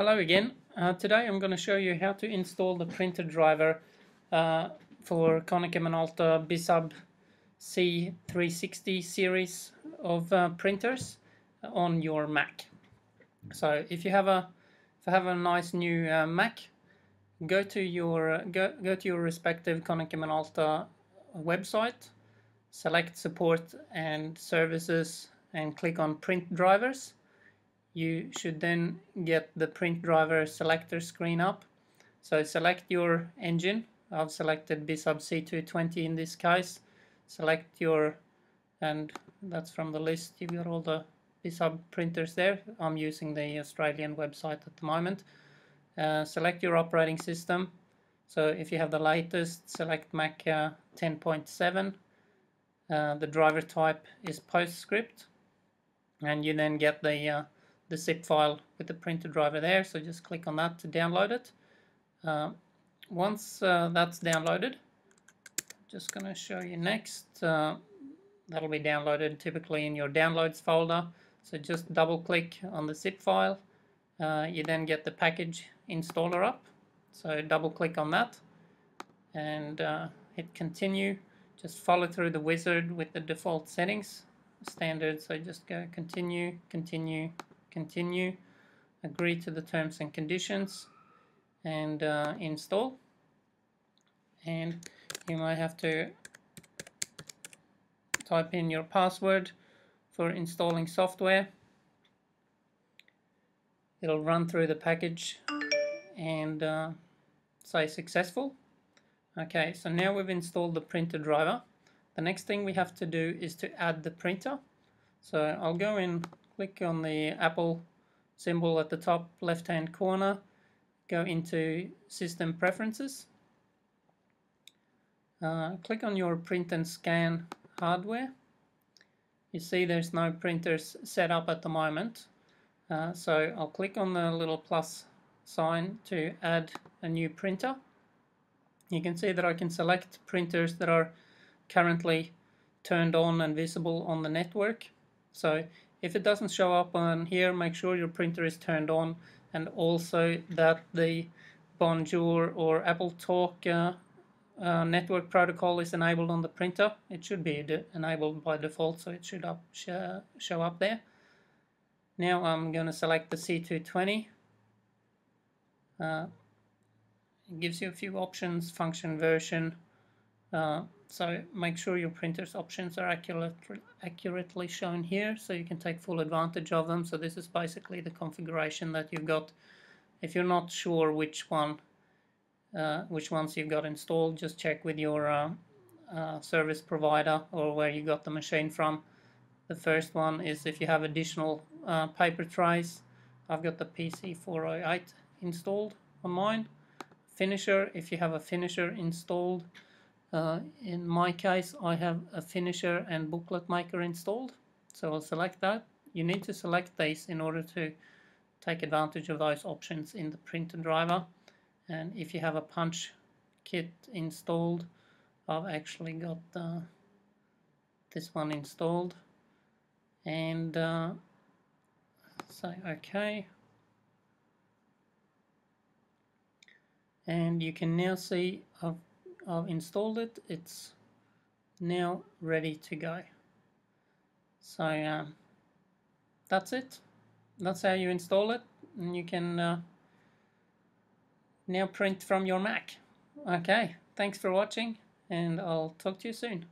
Hello again. Uh, today I'm going to show you how to install the printer driver uh, for Konica Minolta bizhub C360 series of uh, printers on your Mac. So if you have a if you have a nice new uh, Mac, go to your go go to your respective Konica Minolta website, select support and services, and click on print drivers you should then get the print driver selector screen up. So select your engine. I've selected bizhub C220 in this case. Select your, and that's from the list. You've got all the bizhub printers there. I'm using the Australian website at the moment. Uh, select your operating system. So if you have the latest, select Mac uh, 10.7. Uh, the driver type is PostScript. And you then get the uh, the zip file with the printer driver there so just click on that to download it. Uh, once uh, that's downloaded just gonna show you next uh, that'll be downloaded typically in your downloads folder. So just double click on the zip file uh, you then get the package installer up. So double click on that and uh, hit continue. Just follow through the wizard with the default settings standard. So just go continue continue continue, agree to the terms and conditions, and uh, install. And you might have to type in your password for installing software. It'll run through the package and uh, say successful. Okay, so now we've installed the printer driver. The next thing we have to do is to add the printer. So I'll go in click on the Apple symbol at the top left hand corner, go into System Preferences, uh, click on your print and scan hardware. You see there's no printers set up at the moment, uh, so I'll click on the little plus sign to add a new printer. You can see that I can select printers that are currently turned on and visible on the network. So if it doesn't show up on here, make sure your printer is turned on and also that the Bonjour or Apple Talk uh, uh, network protocol is enabled on the printer. It should be enabled by default, so it should up sh show up there. Now I'm going to select the C220. Uh, it gives you a few options, function version, uh, so make sure your printer's options are accurate, accurately shown here so you can take full advantage of them. So this is basically the configuration that you've got. If you're not sure which one, uh, which ones you've got installed, just check with your uh, uh, service provider or where you got the machine from. The first one is if you have additional uh, paper trays. I've got the PC408 installed on mine. Finisher, if you have a finisher installed, uh, in my case, I have a finisher and booklet maker installed. So I'll select that. You need to select these in order to take advantage of those options in the printer driver. And if you have a punch kit installed, I've actually got uh, this one installed. And uh, say OK. And you can now see I've I've installed it. It's now ready to go. So um, that's it. That's how you install it. And you can uh, now print from your Mac. Okay. Thanks for watching and I'll talk to you soon